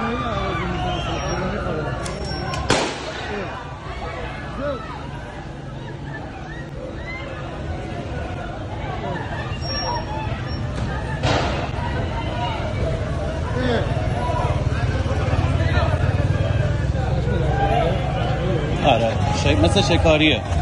आ रहा है। शेख आ रही है।